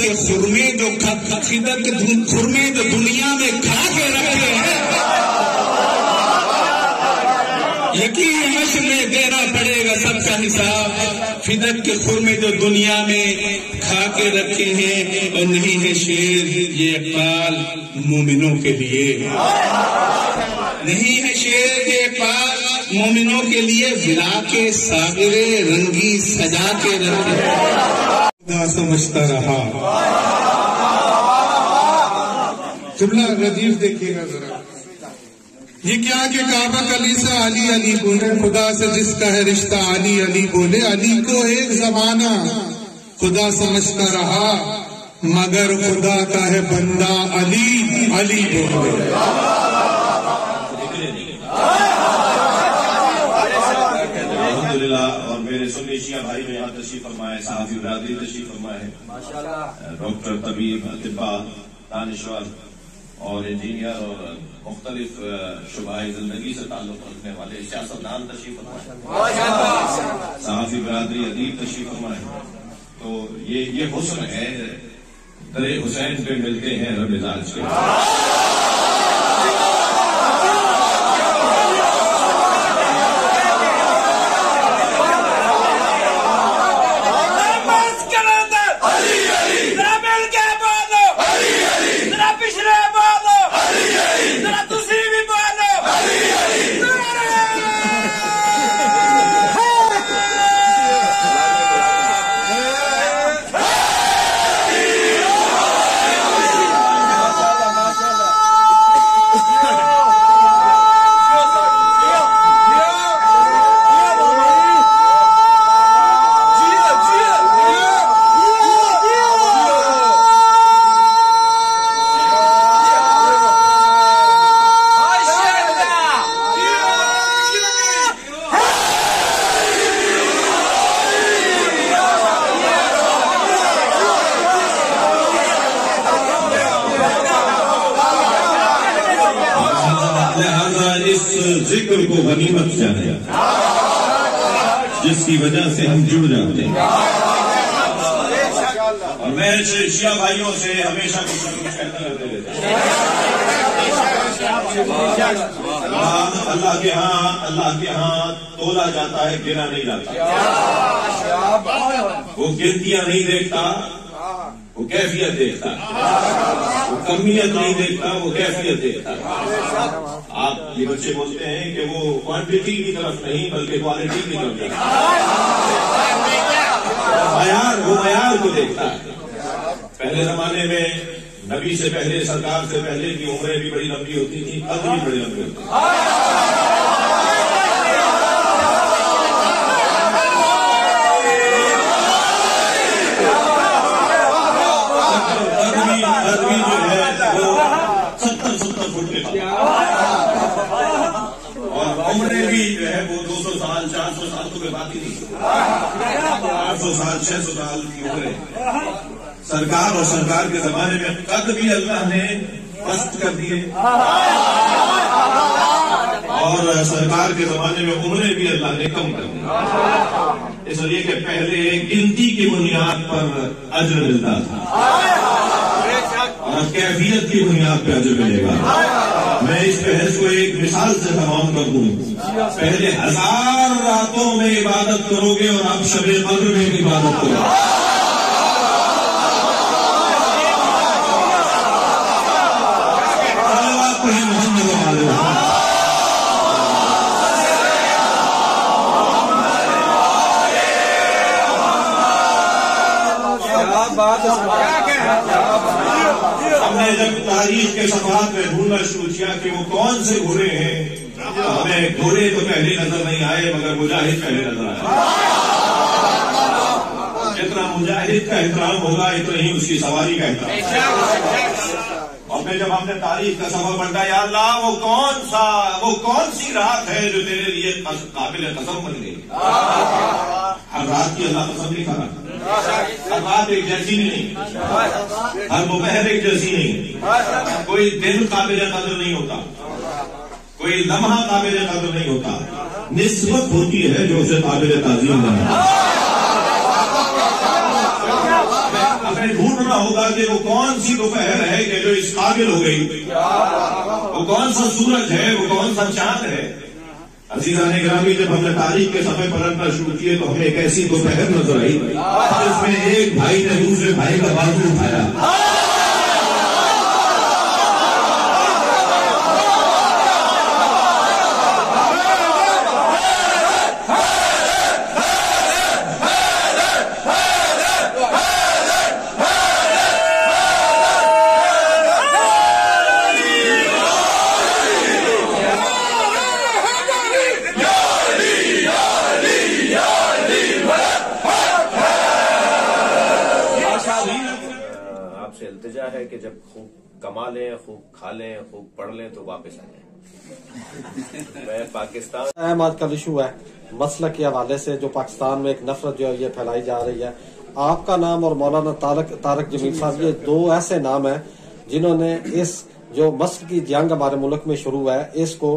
के खुरमे जो फिदक के खुरमे जो दुनिया में खा के रखे हैं। यकीन हश में देना पड़ेगा सबका हिसाब। फिदक के खुरमे जो दुनिया में खा के रखे हैं, और नहीं है शेर, ये अकबाल मोमिनों के लिए। नहीं है शेर, ये अकबाल मोमिनों के लिए। विला के सागरे रंगी सजा के रखे समझता रहा। जुमला रजीव देखिएगा जरा। ये क्या कि काबा अली से अली अली बोले, खुदा से जिसका है रिश्ता अली अली बोले, अली को एक जमाना खुदा समझता रहा, मगर खुदा का है बंदा अली अली बोले अल्हम्दुलिल्लाह और मेरे शिया भाई में यहाँ तशरीफ़ फरमाए साहबी बरादरी तशरीफ़ फरमाए। डॉक्टर तबीब अतिबा दानश्वर और इंजीनियर और मुख्तलिफ़ शुबाई ज़िंदगी से ताल्लुक रखने वाले सियासतदान तशरीफ़ फरमाए। सहाफी बरादरी अदीब तशरीफ़ फरमाए। तो ये ये हुस्न है तरे हुसैन पे मिलते हैं रब मिजाज के बस करो तो जरा मिल के बोलो जरा पिछले बोलो जरा तुसी भी बोलो लिहाजा इस ज़िक्र को गनीमत जाने जिसकी वजह से हम जुड़ जाते हैं। और मैं शिया भाइयों से हमेशा कुछ न कुछ कहता रहते रहता अल्लाह के यहाँ अल्लाह के यहाँ तोला जाता है गिना नहीं जाता। वो गिनतियाँ नहीं देखता वो कैफियत देखता। कमियत नहीं देखता वो कैफियत देखता आप ये बच्चे बोलते हैं कि वो क्वांटिटी की तरफ़ नहीं, बल्कि क्वालिटी की तरफ़ देखता वो मैार को देखता है। पहले जमाने में नबी से पहले, सरकार से पहले की उम्रें भी बड़ी लंबी होती थी, अब भी बड़ी लंबी होती थी आदमी आदमी जो है वो सत्तर सत्तर फुट के और उम्रें भी जो है वो दो सौ साल चार सौ साल तो कोई बात ही नहीं आठ सौ साल, छह सौ साल की उम्रें सरकार और सरकार के जमाने में कद भी अल्लाह ने कष्ट कर दिए। और सरकार के जमाने में उम्रें भी अल्लाह ने कम कर दी। इसलिए कि पहले गिनती की बुनियाद पर अज्र मिलता था। और कैफियत की बुनियाद पर अजर मिलेगा। इस बहस को एक मिसाल से तमाम कर दूँ। पहले हज़ार रातों में इबादत करोगे और आप शब कद्र में भी इबादत करोगे। पढ़े मोहम्मद वाले। हमने जब तारीख के सफात में ढूंढना शुरू किया कि वो कौन से घोड़े हैं, हमें घोड़े तो पहले नज़र नहीं आए, मगर मुजाहिद पहले नज़र आए। जितना मुजाहिद का एहतराम होगा, इतना ही उसकी सवारी का एहतराम और फिर जब हमने तारीख का सफ़र पढ़ा या अल्लाह, वो कौन सा, वो कौन सी रात है जो तेरे लिए काबिल कसम बन गई? हर रात की अल्लाह कसम नहीं खा हर एक जैसी नहीं। हर दोपहर एक जैसी नहीं। कोई दिन काबिल कदर नहीं होता। कोई लम्हा काबिल कदर नहीं होता। निस्बत होती है जो उसे काबिल बनाता आपने ढूंढना होगा कि वो कौन सी दोपहर है कि जो इस काबिल हो गई। वो कौन सा सूरज है? वो कौन सा चाँद है? अजीजा ने ग्रामी जब हमने तारीख के समय पलटना शुरू किए तो हमें एक ऐसी दोपहर नज़र आई। जिसमें एक भाई ने दूसरे भाई का बाजू उठाया आपसे इल्तिजा है कि जब खूब कमा लें खूब खा लें खूब पढ़ लें तो वापस आ जाएँ। मैं पाकिस्तान अहम आज कल इशू है मसला के हवाले से जो पाकिस्तान में एक नफरत जो है ये फैलाई जा रही है। आपका नाम और मौलाना तारक तारक जमील साहब ये दो ऐसे नाम हैं जिन्होंने इस जो मस्ल की जंग हमारे मुल्क में शुरू है इसको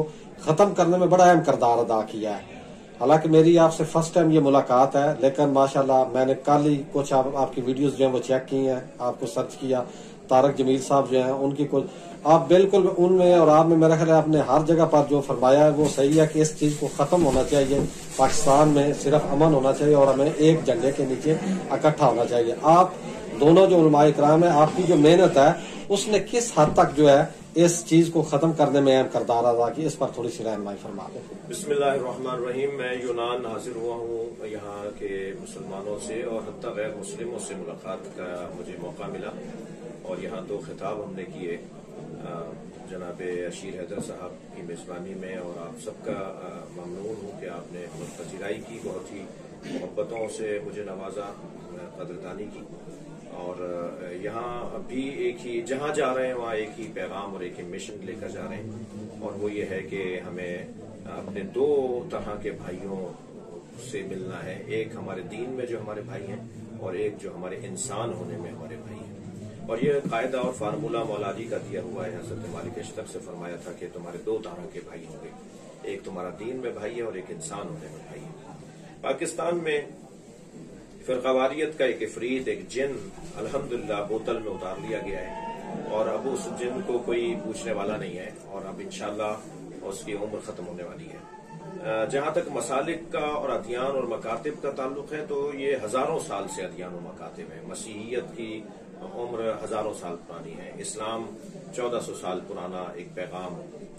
खत्म करने में बड़ा अहम किरदार अदा किया है। हालाँकि मेरी आपसे फ़र्स्ट टाइम ये मुलाकात है लेकिन माशाल्लाह मैंने कल ही कुछ आप, आपकी वीडियोस जो है वो चेक की हैं आपको सर्च किया। तारक जमील साहब जो हैं, उनकी कुछ आप बिल्कुल उनमें और आप में मेरा ख्याल आपने हर जगह पर जो फरमाया है, वो सही है कि इस चीज़ को खत्म होना चाहिए। पाकिस्तान में सिर्फ़ अमन होना चाहिए और हमें एक झंडे के नीचे इकट्ठा होना चाहिए। आप दोनों जो उलमाए कराम है, आपकी जो मेहनत है, उसने किस हद तक जो है इस चीज़ को खत्म करने में अहम करदार अदा की? इस पर थोड़ी सी रहनमाई फरमा दें। बिस्मिल्लाहिर्रहमानिर्रहीम, मैं यूनान हाजिर हुआ हूँ यहाँ के मुसलमानों से और हत्या गैर मुस्लिमों से मुलाकात का मुझे मौका मिला। और यहाँ दो खिताब हमने किए। जनाब अशीर हैदर साहब की मेजबानी में और आप सबका ममनून हूँ कि आपने पजीराई की, बहुत ही मोहब्बतों से मुझे नवाजा कदरदानी की। और यहाँ भी एक ही, जहाँ जा रहे हैं, वहाँ एक ही पैगाम और एक ही मिशन लेकर जा रहे हैं। और वो ये है कि हमें अपने दो तरह के भाइयों से मिलना है। एक हमारे दीन में जो हमारे भाई हैं और एक जो हमारे इंसान होने में हैं और ये कायदा और फार्मूला मौलादी का दिया हुआ है, हज़रत मालिक अशतर से फरमाया था कि तुम्हारे दो तरह के भाई होंगे। एक तुम्हारा दीन में भाई है और एक इंसान होने में भाई है। पाकिस्तान में फिरकावारियत का एक इफरीत एक जिन, अल्हम्दुलिल्लाह, बोतल में उतार लिया गया है और अब उस जिन को कोई पूछने वाला नहीं है और अब इनशाला उसकी उम्र खत्म होने वाली है। जहाँ तक मसालिक का और अध्ययन और मकातब का ताल्लुक है तो ये हज़ारों साल से अध्ययन और मकातब है। मसीहियत की उम्र हज़ारों साल पुरानी है। इस्लाम चौदह सौ साल पुराना एक पैगाम।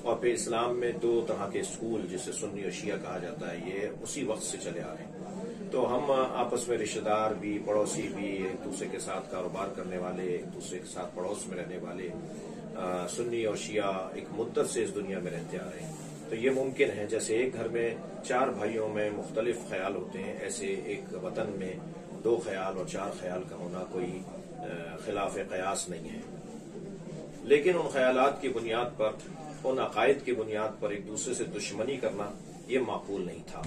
और फिर इस्लाम में दो तरह के स्कूल जिसे सुन्नी और शिया कहा जाता है ये उसी वक्त से चले आ रहे हैं। तो हम आपस में रिश्तेदार भी पड़ोसी भी एक दूसरे के साथ कारोबार करने वाले एक दूसरे के साथ पड़ोस में रहने वाले आ, सुन्नी और शिया एक मुद्दत से इस दुनिया में रहते आ रहे हैं। तो ये मुमकिन है जैसे एक घर में चार भाइयों में मुख्तलिफ़ ख्याल होते हैं ऐसे एक वतन में दो ख्याल और चार ख्याल का होना कोई खिलाफ कयास नहीं है। लेकिन उन ख्याल की बुनियाद पर, उन अकायद की बुनियाद पर एक दूसरे से दुश्मनी करना, ये माकूल नहीं था।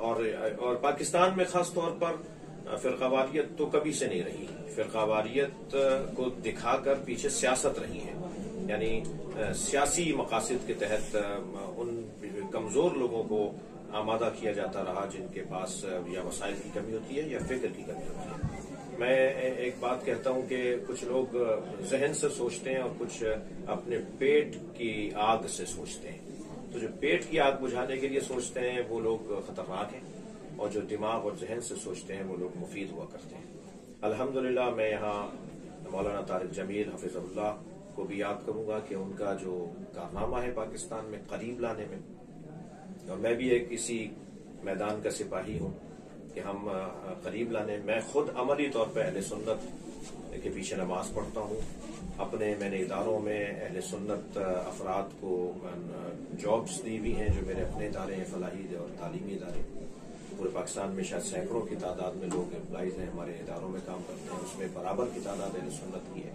और और पाकिस्तान में खास तौर पर फिरकावारियत तो कभी से नहीं रही। फिरकावारियत को दिखाकर पीछे सियासत रही है। यानी सियासी मकासद के तहत उन कमज़ोर लोगों को आमादा किया जाता रहा जिनके पास या वसाइल की कमी होती है या फ़िक्र की कमी होती है। मैं एक बात कहता हूँ कि कुछ लोग जहन से सोचते हैं और कुछ अपने पेट की आग से सोचते हैं। तो जो पेट की आग बुझाने के लिए सोचते हैं, वो लोग खतरनाक हैं और जो दिमाग और जहन से सोचते हैं, वो लोग मुफीद हुआ करते हैं। अल्हम्दुलिल्लाह, मैं यहाँ मौलाना तारिक जमील हफिजुल्लाह को भी याद करूँगा कि उनका जो कारनामा है पाकिस्तान में करीब लाने में, और मैं भी एक इसी मैदान का सिपाही हूँ। कि हम करीब लाने। मैं खुद अमली तौर पर अहल सुन्नत के पीछे नमाज़ पढ़ता हूँ। अपने मैंने इदारों में अहल सुन्नत अफराद को जॉब्स दी हुई हैं जो मेरे अपने इदारे हैं, फलाही और तालीमी इदारे। पूरे पाकिस्तान में शायद सैकड़ों की तादाद में लोग एम्प्लाइज हैं, हमारे इदारों में काम करते हैं। उसमें बराबर की तादाद अहल सुन्नत की है।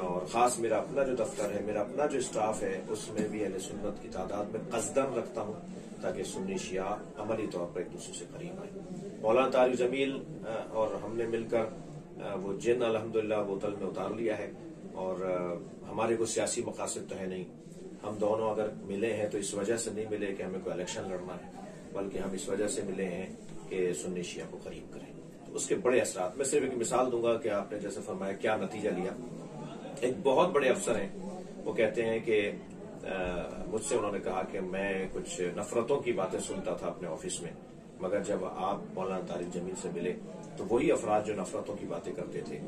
और खास मेरा अपना जो दफ्तर है, मेरा अपना जो स्टाफ है, उसमें भी अहल सुन्नत की तादाद में कसदन रखता हूँ, ताकि सुन्नी शिया अमली तौर पर एक दूसरे से करीब आए। मौलाना तारिक जमील और हमने मिलकर वो जिन अलहमदुल्ला बोतल में उतार लिया है। और हमारे को सियासी मकासद तो है नहीं। हम दोनों अगर मिले हैं तो इस वजह से नहीं मिले कि हमें कोई इलेक्शन लड़ना है, बल्कि हम इस वजह से मिले हैं कि सुन्नी शिया को करीब करें। तो उसके बड़े असरात, मैं सिर्फ़ एक मिसाल दूँगा कि आपने जैसे फरमाया, क्या नतीजा लिया। एक बहुत बड़े अफसर हैं, वो कहते हैं कि मुझसे उन्होंने कहा कि मैं कुछ नफरतों की बातें सुनता था अपने ऑफ़िस में। मगर जब आप मौलाना तारिक जमील से मिले तो वही अफराद जो नफरतों की बातें करते थे,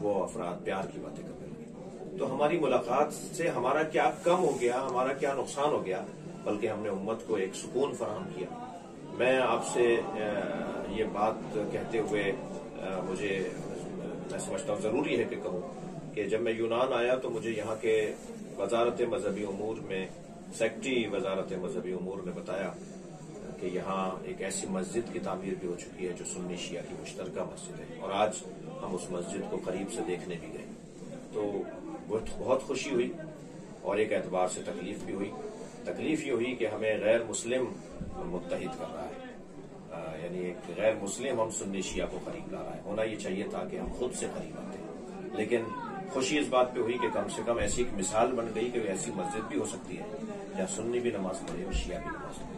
वो अफराद प्यार की बातें करने लगे। तो हमारी मुलाकात से हमारा क्या कम हो गया, हमारा क्या नुकसान हो गया, बल्कि हमने उम्मत को एक सुकून फराहम किया। मैं आपसे ये बात कहते हुए मुझे, मैं समझता हूँ ज़रूरी है कि कहूँ कि जब मैं यूनान आया तो मुझे यहाँ के वजारत मजहबी उमूर में सेक्रेटरी वजारत मजहबी उमूर ने बताया कि यहाँ एक ऐसी मस्जिद की तामीर भी हो चुकी है जो सुन्नी शिया की मुश्तरका मस्जिद है। और आज हम उस मस्जिद को करीब से देखने भी गए। तो बहुत खुशी हुई और एक एतबार से तकलीफ़ भी हुई। तकलीफ़ ये हुई कि हमें गैर मुस्लिम मुतहद कर रहा है। यानी एक गैर मुस्लिम हम सुन्नी शिया को करीब ला रहा है। होना ये चाहिए था कि हम खुद से करीब आते लेकिन खुशी इस बात पे हुई कि कम से कम ऐसी एक मिसाल बन गई कि ऐसी मस्जिद भी हो सकती है, जहाँ सुन्नी भी नमाज़ पढ़े और शिया भी नमाज़ पढ़े।